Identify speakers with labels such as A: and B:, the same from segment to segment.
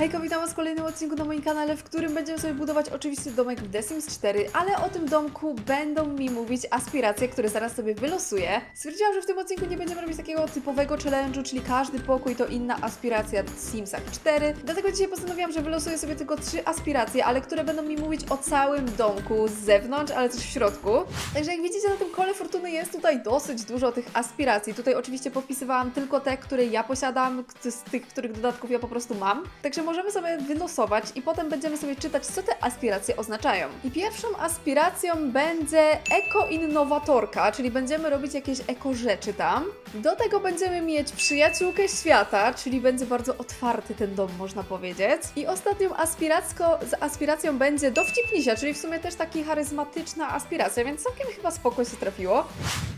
A: Hejko, witam was w kolejnym odcinku na moim kanale, w którym będziemy sobie budować oczywiście domek w The Sims 4, ale o tym domku będą mi mówić aspiracje, które zaraz sobie wylosuję. Stwierdziłam, że w tym odcinku nie będziemy robić takiego typowego challenge'u, czyli każdy pokój to inna aspiracja w Simsach 4, dlatego dzisiaj postanowiłam, że wylosuję sobie tylko trzy aspiracje, ale które będą mi mówić o całym domku z zewnątrz, ale też w środku. Także jak widzicie na tym kole fortuny jest tutaj dosyć dużo tych aspiracji. Tutaj oczywiście popisywałam tylko te, które ja posiadam, z tych, których dodatków ja po prostu mam. Także możemy sobie wylosować i potem będziemy sobie czytać, co te aspiracje oznaczają. I pierwszą aspiracją będzie eko-innowatorka, czyli będziemy robić jakieś eko rzeczy tam. Do tego będziemy mieć przyjaciółkę świata, czyli będzie bardzo otwarty ten dom, można powiedzieć. I ostatnią aspiracko, z aspiracją będzie dowcipnisia, czyli w sumie też taki charyzmatyczna aspiracja, więc całkiem chyba spoko się trafiło.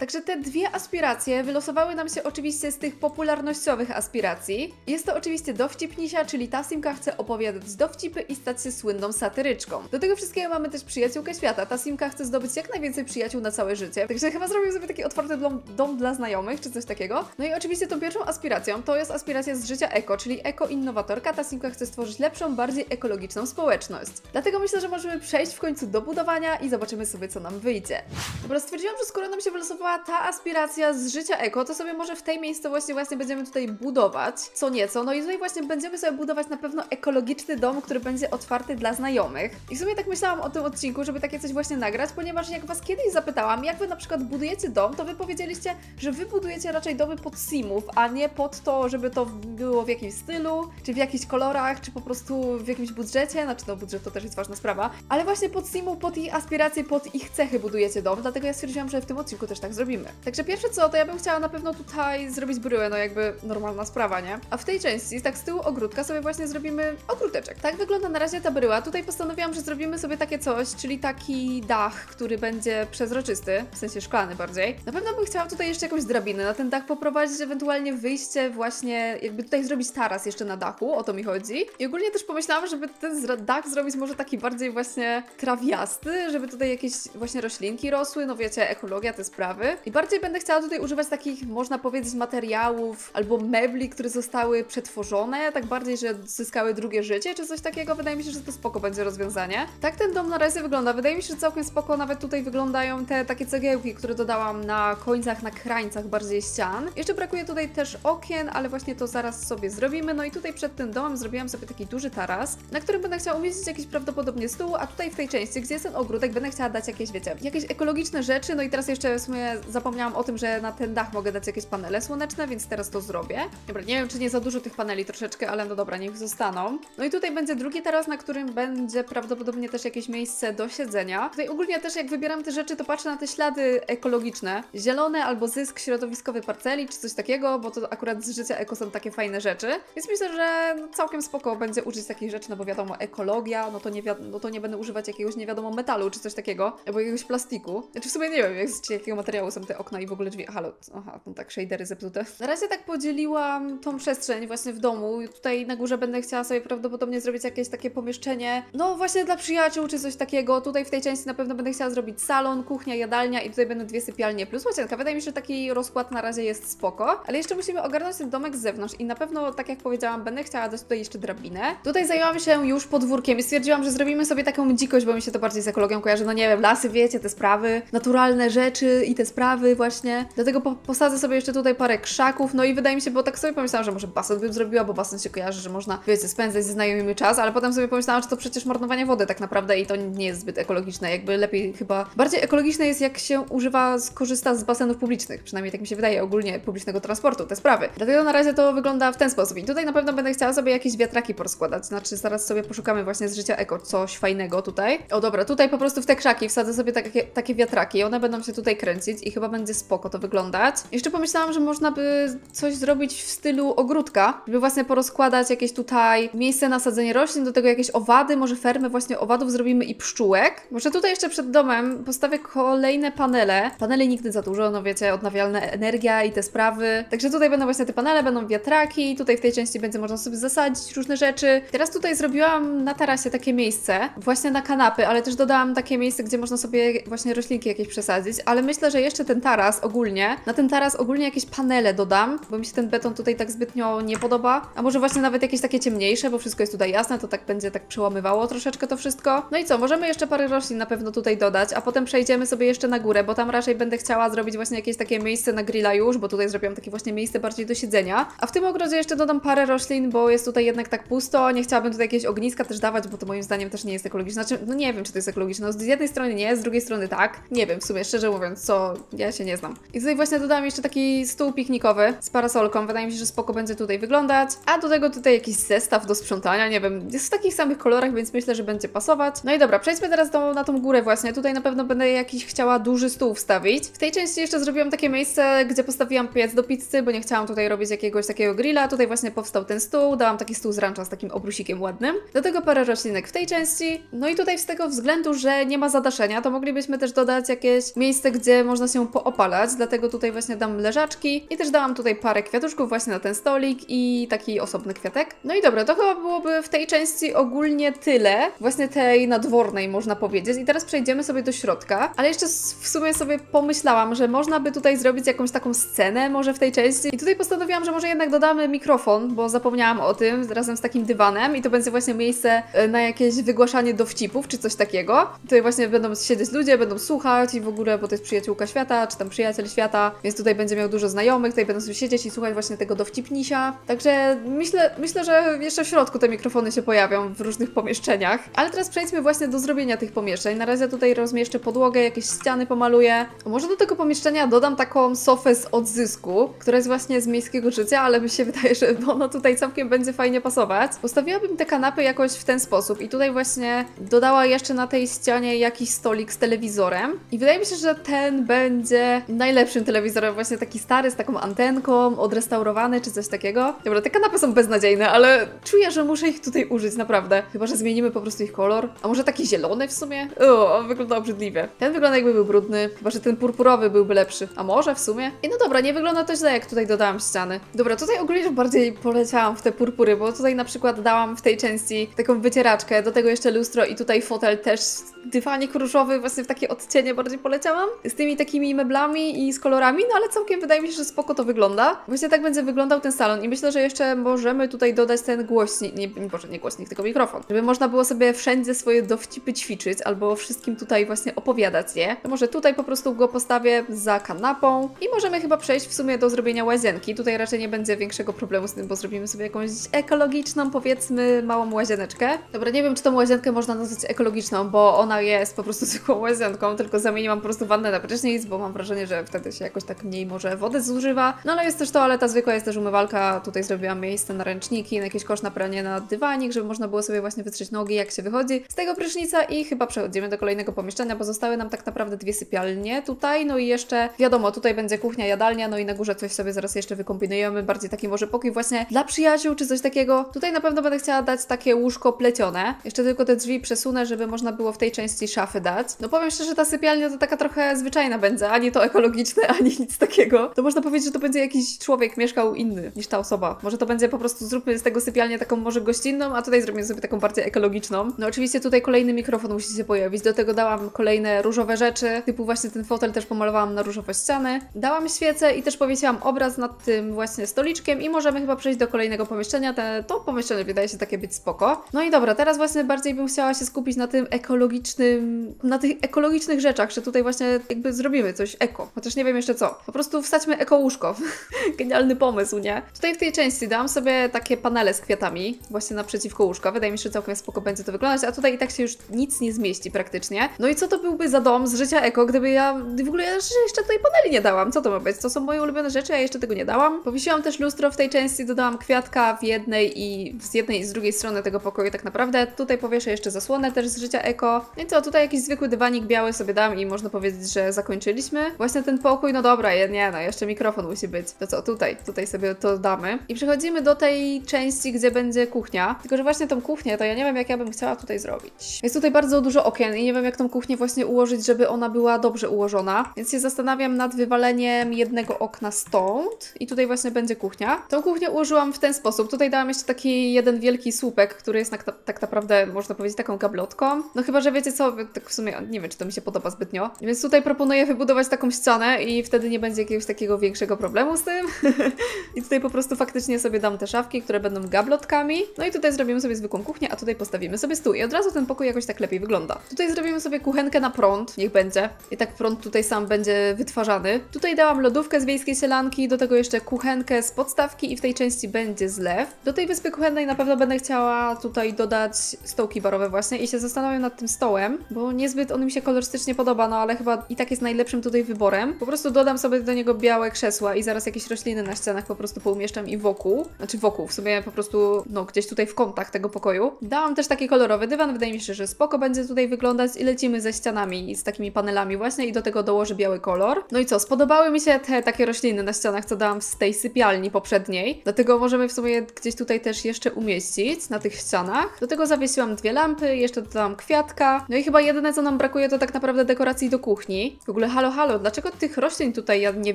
A: Także te dwie aspiracje wylosowały nam się oczywiście z tych popularnościowych aspiracji. Jest to oczywiście dowcipnisia, czyli ta chce opowiadać dowcipy i stać się słynną satyryczką. Do tego wszystkiego mamy też przyjaciółkę świata. Ta simka chce zdobyć jak najwięcej przyjaciół na całe życie. Także chyba zrobił sobie taki otwarty dom, dom dla znajomych, czy coś takiego. No i oczywiście tą pierwszą aspiracją to jest aspiracja z życia eko, czyli eko-innowatorka. Ta simka chce stworzyć lepszą, bardziej ekologiczną społeczność. Dlatego myślę, że możemy przejść w końcu do budowania i zobaczymy sobie, co nam wyjdzie. Dobra, stwierdziłam, że skoro nam się wylosowała ta aspiracja z życia eko, to sobie może w tej miejscowości właśnie będziemy tutaj budować co nieco. No i tutaj właśnie będziemy sobie budować na pewno ekologiczny dom, który będzie otwarty dla znajomych. I w sumie tak myślałam o tym odcinku, żeby takie coś właśnie nagrać, ponieważ jak Was kiedyś zapytałam, jak Wy na przykład budujecie dom, to Wy powiedzieliście, że Wy budujecie raczej domy pod simów, a nie pod to, żeby to było w jakimś stylu, czy w jakichś kolorach, czy po prostu w jakimś budżecie. Znaczy, no budżet to też jest ważna sprawa, ale właśnie pod simów, pod ich aspiracje, pod ich cechy budujecie dom, dlatego ja stwierdziłam, że w tym odcinku też tak zrobimy. Także pierwsze co, to ja bym chciała na pewno tutaj zrobić bryłę, no jakby normalna sprawa, nie? A w tej części, tak z tyłu ogródka sobie właśnie zrobimy ogródeczek. Tak wygląda na razie ta bryła. Tutaj postanowiłam, że zrobimy sobie takie coś, czyli taki dach, który będzie przezroczysty, w sensie szklany bardziej. Na pewno bym chciała tutaj jeszcze jakąś drabinę na ten dach poprowadzić, ewentualnie wyjście właśnie, jakby tutaj zrobić taras jeszcze na dachu, o to mi chodzi. I ogólnie też pomyślałam, żeby ten dach zrobić może taki bardziej właśnie trawiasty, żeby tutaj jakieś właśnie roślinki rosły, no wiecie, ekologia, te sprawy. I bardziej będę chciała tutaj używać takich, można powiedzieć, materiałów albo mebli, które zostały przetworzone, tak bardziej, że zyskały drugie życie, czy coś takiego. Wydaje mi się, że to spoko będzie rozwiązanie. Tak ten dom na razie wygląda. Wydaje mi się, że całkiem spoko nawet tutaj wyglądają te takie cegiełki, które dodałam na końcach, na krańcach bardziej ścian. Jeszcze brakuje tutaj też okien, ale właśnie to zaraz sobie zrobimy. No i tutaj przed tym domem zrobiłam sobie taki duży taras, na którym będę chciała umieścić jakiś prawdopodobnie stół, a tutaj w tej części, gdzie jest ten ogródek, będę chciała dać jakieś, wiecie, jakieś ekologiczne rzeczy. No i teraz jeszcze w sumie zapomniałam o tym, że na ten dach mogę dać jakieś panele słoneczne, więc teraz to zrobię. Dobra, nie wiem, czy nie za dużo tych paneli troszeczkę, ale no dobra, niech zostaną. No i tutaj będzie drugi taras, na którym będzie prawdopodobnie też jakieś miejsce do siedzenia. Tutaj ogólnie też jak wybieram te rzeczy, to patrzę na te ślady ekologiczne. Zielone albo zysk środowiskowy parceli, czy coś takiego, bo to akurat z życia eko są takie fajne rzeczy. Więc myślę, że całkiem spoko będzie użyć takich rzeczy, no bo wiadomo, ekologia, no to nie, no to nie będę używać jakiegoś nie wiadomo metalu, czy coś takiego, albo jakiegoś plastiku. Znaczy w sumie nie wiem, jak, jakiego materiału są te okna i w ogóle drzwi. Halo, aha, no tak, shadery zepsute. Na razie tak podzieliłam tą przestrzeń właśnie w domu. Tutaj na górze będę chciała sobie prawdopodobnie zrobić jakieś takie pomieszczenie, no właśnie dla przyjaciół, czy coś takiego. Tutaj w tej części na pewno będę chciała zrobić salon, kuchnia, jadalnia i tutaj będą dwie sypialnie plus łazienka. Wydaje mi się, że taki rozkład na razie jest spoko, ale jeszcze musimy ogarnąć ten domek z zewnątrz i na pewno, tak jak powiedziałam, będę chciała dać tutaj jeszcze drabinę. Tutaj zajęłam się już podwórkiem i stwierdziłam, że zrobimy sobie taką dzikość, bo mi się to bardziej z ekologią kojarzy. No nie wiem, lasy, wiecie, te sprawy, naturalne rzeczy i te sprawy właśnie. Dlatego po posadzę sobie jeszcze tutaj parę krzaków, no i wydaje mi się, bo tak sobie pomyślałam, że może basen bym zrobiła, bo basen się kojarzy, że można, spędzać ze znajomymi czas, ale potem sobie pomyślałam, że to przecież marnowanie wody tak naprawdę i to nie jest zbyt ekologiczne. Jakby lepiej chyba, bardziej ekologiczne jest jak się używa, skorzysta z basenów publicznych, przynajmniej tak mi się wydaje, ogólnie publicznego transportu, te sprawy. Dlatego na razie to wygląda w ten sposób. I tutaj na pewno będę chciała sobie jakieś wiatraki porozkładać, znaczy zaraz sobie poszukamy właśnie z życia eko coś fajnego tutaj. O dobra, tutaj po prostu w te krzaki wsadzę sobie takie, takie wiatraki, one będą się tutaj kręcić i chyba będzie spoko to wyglądać. Jeszcze pomyślałam, że można by coś zrobić w stylu ogródka, żeby właśnie porozkładać jakieś tutaj miejsce na sadzenie roślin, do tego jakieś owady, może fermy właśnie owadów zrobimy i pszczółek. Może tutaj jeszcze przed domem postawię kolejne panele. Paneli nigdy za dużo, no wiecie, odnawialna energia i te sprawy. Także tutaj będą właśnie te panele, będą wiatraki, tutaj w tej części będzie można sobie zasadzić różne rzeczy. Teraz tutaj zrobiłam na tarasie takie miejsce, właśnie na kanapy, ale też dodałam takie miejsce, gdzie można sobie właśnie roślinki jakieś przesadzić, ale myślę, że jeszcze ten taras ogólnie, na ten taras ogólnie jakieś panele dodam, bo mi się ten beton tutaj tak zbytnio nie podoba, a może właśnie nawet jakieś takie ciemniejsze, bo wszystko jest tutaj jasne, to tak będzie tak przełamywało troszeczkę to wszystko. No i co, możemy jeszcze parę roślin na pewno tutaj dodać, a potem przejdziemy sobie jeszcze na górę, bo tam raczej będę chciała zrobić właśnie jakieś takie miejsce na grilla już, bo tutaj zrobiłam takie właśnie miejsce bardziej do siedzenia. A w tym ogrodzie jeszcze dodam parę roślin, bo jest tutaj jednak tak pusto, nie chciałabym tutaj jakieś ogniska też dawać, bo to moim zdaniem też nie jest ekologiczne. Znaczy, no nie wiem, czy to jest ekologiczne. No z jednej strony nie, z drugiej strony tak. Nie wiem, w sumie, szczerze mówiąc, co ja się nie znam. I tutaj właśnie dodałam jeszcze taki stół piknikowy z parasolką. Wydaje mi się, że spoko będzie tutaj wyglądać. A do tego tutaj jakiś zestaw do sprzątania, nie wiem, jest w takich samych kolorach, więc myślę, że będzie pasować. No i dobra, przejdźmy teraz do, na tą górę właśnie. Tutaj na pewno będę jakiś chciała duży stół wstawić. W tej części jeszcze zrobiłam takie miejsce, gdzie postawiłam piec do pizzy, bo nie chciałam tutaj robić jakiegoś takiego grilla. Tutaj właśnie powstał ten stół, dałam taki stół z rancha z takim obrusikiem ładnym. Do tego parę roślinek w tej części. No i tutaj z tego względu, że nie ma zadaszenia, to moglibyśmy też dodać jakieś miejsce, gdzie można się poopalać, dlatego tutaj właśnie dam leżaczki i też dałam tutaj parę kwiatuszków właśnie na ten stolik i taki osobny kwiatek. No dobra, to chyba byłoby w tej części ogólnie tyle, właśnie tej nadwornej można powiedzieć. I teraz przejdziemy sobie do środka, ale jeszcze w sumie sobie pomyślałam, że można by tutaj zrobić jakąś taką scenę może w tej części i tutaj postanowiłam, że może jednak dodamy mikrofon, bo zapomniałam o tym razem z takim dywanem i to będzie właśnie miejsce e, na jakieś wygłaszanie dowcipów czy coś takiego. Tutaj właśnie będą siedzieć ludzie, będą słuchać i w ogóle, bo to jest przyjaciółka świata, czy tam przyjaciel świata, więc tutaj będzie miał dużo znajomych, tutaj będą sobie siedzieć i słuchać właśnie tego dowcipnisia. Także myślę, myślę, że jeszcze w środku te mikrofony się pojawią w różnych pomieszczeniach. Ale teraz przejdźmy właśnie do zrobienia tych pomieszczeń. Na razie tutaj rozmieszczę podłogę, jakieś ściany pomaluję. Może do tego pomieszczenia dodam taką sofę z odzysku, która jest właśnie z miejskiego życia, ale mi się wydaje, że ona tutaj całkiem będzie fajnie pasować. Postawiłabym te kanapy jakoś w ten sposób i tutaj właśnie dodała jeszcze na tej ścianie jakiś stolik z telewizorem. I wydaje mi się, że ten będzie najlepszym telewizorem, właśnie taki stary, z taką antenką, odrestaurowany czy coś takiego. Dobra, te kanapy są beznadziejne, ale czuję, że muszę ich tutaj użyć, naprawdę. Chyba, że zmienimy po prostu ich kolor. A może taki zielony w sumie? O, wygląda obrzydliwie. Ten wygląda jakby był brudny, chyba, że ten purpurowy byłby lepszy. A może w sumie? I no dobra, nie wygląda to źle, jak tutaj dodałam ściany. Dobra, tutaj ogólnie już bardziej poleciałam w te purpury, bo tutaj na przykład dałam w tej części taką wycieraczkę, do tego jeszcze lustro i tutaj fotel też dywanik różowy, właśnie w takie odcienie bardziej poleciałam. Z tymi takimi meblami i z kolorami, no ale całkiem wydaje mi się, że spoko to wygląda. Właśnie tak będzie wyglądał ten salon i myślę, że jeszcze możemy tutaj dodać ten głośnik, nie, nie, może nie głośnik, tylko mikrofon, żeby można było sobie wszędzie swoje dowcipy ćwiczyć albo wszystkim tutaj właśnie opowiadać je. To może tutaj po prostu go postawię za kanapą i możemy chyba przejść w sumie do zrobienia łazienki. Tutaj raczej nie będzie większego problemu z tym, bo zrobimy sobie jakąś ekologiczną, powiedzmy, małą łazieneczkę. Dobra, nie wiem, czy tą łazienkę można nazwać ekologiczną, bo ona jest po prostu zwykłą łazienką, tylko zamieniłam po prostu wannę na prysznic, bo mam wrażenie, że wtedy się jakoś tak mniej może wody zużywa. No ale jest też toaleta zwykła, jest też umywalka, tutaj zrobiłam miejsce na ręczniki, na jakieś kosz na pranie na dywanik, żeby można było sobie właśnie wytrzeć nogi, jak się wychodzi z tego prysznica i chyba przechodzimy do kolejnego pomieszczenia, bo zostały nam tak naprawdę dwie sypialnie tutaj, no i jeszcze wiadomo, tutaj będzie kuchnia, jadalnia, no i na górze coś sobie zaraz jeszcze wykombinujemy, bardziej taki może pokój właśnie dla przyjaciół czy coś takiego. Tutaj na pewno będę chciała dać takie łóżko plecione. Jeszcze tylko te drzwi przesunę, żeby można było w tej części szafy dać. No powiem szczerze, ta sypialnia to taka trochę zwyczajna będzie, ani to ekologiczne, ani nic takiego. To można powiedzieć, że to będzie jakiś człowiek mieszkał inny niż ta osoba. Może to będzie po prostu zróbmy z tego taką może gościnną, a tutaj zrobimy sobie taką bardziej ekologiczną. No oczywiście tutaj kolejny mikrofon musi się pojawić. Do tego dałam kolejne różowe rzeczy, typu właśnie ten fotel też pomalowałam na różowe ściany. Dałam świecę i też powiesiłam obraz nad tym właśnie stoliczkiem i możemy chyba przejść do kolejnego pomieszczenia. Te, to pomieszczenie wydaje się takie być spoko. No i dobra, teraz właśnie bardziej bym chciała się skupić na tym ekologicznym, na tych ekologicznych rzeczach, że tutaj właśnie jakby zrobimy coś eko. Chociaż nie wiem jeszcze co. Po prostu wstaćmy eko łóżko. Genialny pomysł, nie? Tutaj w tej części dałam sobie takie panele z kwiatami właśnie naprzeciwko łóżka. Wydaje mi się, że całkiem spoko będzie to wyglądać, a tutaj i tak się już nic nie zmieści praktycznie. No i co to byłby za dom z życia eko, gdyby ja w ogóle jeszcze tutaj paneli nie dałam? Co to ma być? To są moje ulubione rzeczy, a jeszcze tego nie dałam. Powiesiłam też lustro w tej części, dodałam kwiatka w jednej i z jednej i z drugiej strony tego pokoju tak naprawdę. Tutaj powieszę jeszcze zasłonę też z życia eko. No i co, tutaj jakiś zwykły dywanik biały sobie dam i można powiedzieć, że zakończyliśmy. Właśnie ten pokój, no dobra, nie no, jeszcze mikrofon musi być. To co, tutaj, tutaj sobie to damy. I przechodzimy do tej części, gdzie będzie kuchnia. Tylko, że właśnie tą kuchnię, to ja nie wiem, jak ja bym chciała tutaj zrobić. Jest tutaj bardzo dużo okien i nie wiem, jak tą kuchnię właśnie ułożyć, żeby ona była dobrze ułożona. Więc się zastanawiam nad wywaleniem jednego okna stąd i tutaj właśnie będzie kuchnia. Tą kuchnię ułożyłam w ten sposób. Tutaj dałam jeszcze taki jeden wielki słupek, który jest na, tak naprawdę, można powiedzieć, taką gablotką. No chyba, że wiecie co, tak w sumie nie wiem, czy to mi się podoba zbytnio. Więc tutaj proponuję wybudować taką ścianę i wtedy nie będzie jakiegoś takiego większego problemu z tym. I tutaj po prostu faktycznie sobie dam te szafki, które będą gablotkami. No i tutaj zrobimy sobie zwykłą kuchnię, a tutaj postawimy sobie stół. I od razu ten pokój jakoś tak lepiej wygląda. Tutaj zrobimy sobie kuchenkę na prąd, niech będzie. I tak prąd tutaj sam będzie wytwarzany. Tutaj dałam lodówkę z wiejskiej sielanki, do tego jeszcze kuchenkę z podstawki i w tej części będzie zlew. Do tej wyspy kuchennej na pewno będę chciała tutaj dodać stołki barowe właśnie i się zastanawiam nad tym stołem, bo niezbyt on mi się kolorystycznie podoba, no ale chyba i tak jest najlepszym tutaj wyborem. Po prostu dodam sobie do niego białe krzesła i zaraz jakieś rośliny na ścianach po prostu poumieszczam i wokół. Znaczy wokół, w sumie po prostu, no gdzieś tutaj w kątach tego pokoju. Dałam też taki kolorowy dywan, wydaje mi się, że spoko będzie tutaj wyglądać i lecimy ze ścianami z takimi panelami właśnie i do tego dołożę biały kolor. No i co, spodobały mi się te takie rośliny na ścianach, co dałam z tej sypialni poprzedniej, dlatego możemy w sumie gdzieś tutaj też jeszcze umieścić na tych ścianach. Do tego zawiesiłam dwie lampy, jeszcze dodałam kwiatka. No i chyba jedyne co nam brakuje to tak naprawdę dekoracji do kuchni. W ogóle halo halo, dlaczego tych roślin tutaj ja nie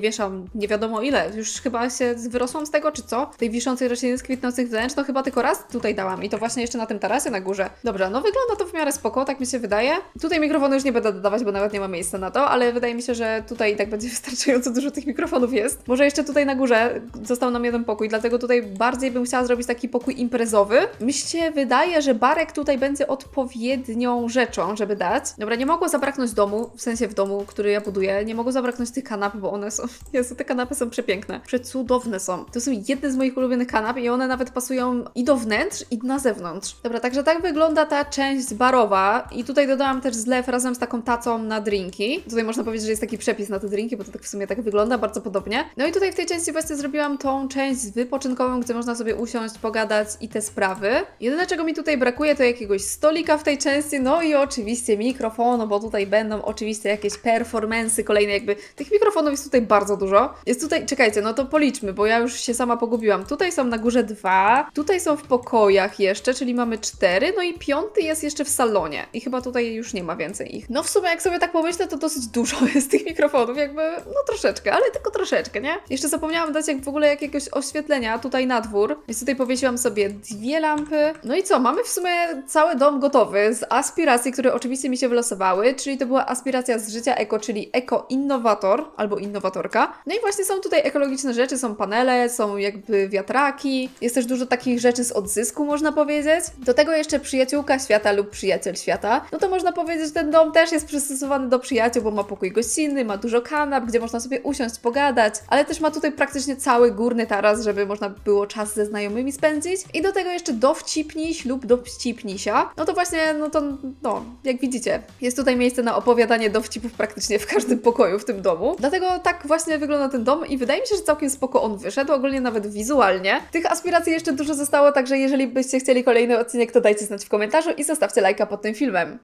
A: wieszam nie wiadomo ile? Już chyba się wyrosłam z tego, czy co? Tej wiszącej rośliny z kwitnących wnętrz, to chyba tylko raz tutaj dałam i to właśnie jeszcze na tym tarasie na górze. Dobrze, no wygląda to w miarę spoko, tak mi się wydaje. Tutaj mikrofonu już nie będę dodawać, bo nawet nie ma miejsca na to, ale wydaje mi się, że tutaj i tak będzie wystarczająco dużo tych mikrofonów jest. Może jeszcze tutaj na górze został nam jeden pokój, dlatego tutaj bardziej bym chciała zrobić taki pokój imprezowy. Mi się wydaje, że barek tutaj będzie odpowiednią rzeczą, żeby dać. Dobra, nie mogło zabraknąć domu, w sensie w domu, który ja buduję, nie mogło zabraknąć tych kanap, bo one są, Jezu, te kanapy są przepiękne, przecudowne są. To są jedne z moich ulubionych kanap i one nawet pasują i do wnętrz, i na zewnątrz. Dobra, także tak wygląda ta część barowa i tutaj dodałam też zlew razem z taką tacą na drinki. Tutaj można powiedzieć, że jest taki przepis na te drinki, bo to tak w sumie tak wygląda, bardzo podobnie. No i tutaj w tej części właśnie zrobiłam tą część wypoczynkową, gdzie można sobie usiąść, pogadać i te sprawy. Jedyne czego mi tutaj brakuje to jakiegoś stolika w tej części, no i oczywiście mikrofonu, bo tutaj będą oczywiście jakieś performensy kolejne, jakby tych mikrofonów jest tutaj bardzo dużo. Jest tutaj, czekajcie, no to policzmy, bo ja już się sama pogubiłam. Tutaj są na górze tutaj są w pokojach jeszcze, czyli mamy cztery, no i piąty jest jeszcze w salonie. I chyba tutaj już nie ma więcej ich. No w sumie jak sobie tak pomyślę, to dosyć dużo jest tych mikrofonów, jakby, no troszeczkę, ale tylko troszeczkę, nie? Jeszcze zapomniałam dać jak w ogóle jakiegoś oświetlenia tutaj na dwór, więc tutaj powiesiłam sobie dwie lampy. No i co, mamy w sumie cały dom gotowy z aspiracji, które oczywiście mi się wylosowały, czyli to była aspiracja z życia eko, czyli eko-innowator albo innowatorka. No i właśnie są tutaj ekologiczne rzeczy, są panele, są jakby wiatraki, jest też dużo takich rzeczy z odzysku, można powiedzieć. Do tego jeszcze przyjaciółka świata lub przyjaciel świata. No to można powiedzieć, że ten dom też jest przystosowany do przyjaciół, bo ma pokój gościnny, ma dużo kanap, gdzie można sobie usiąść, pogadać, ale też ma tutaj praktycznie cały górny taras, żeby można było czas ze znajomymi spędzić. I do tego jeszcze dowcipniś lub dowcipnisia. No to właśnie, no to, no, jak widzicie, jest tutaj miejsce na opowiadanie dowcipów praktycznie w każdym pokoju w tym domu. Dlatego tak właśnie wygląda ten dom i wydaje mi się, że całkiem spoko on wyszedł, ogólnie nawet wizualnie. Tych aspiracji jeszcze dużo zostało, także jeżeli byście chcieli kolejny odcinek, to dajcie znać w komentarzu i zostawcie lajka pod tym filmem.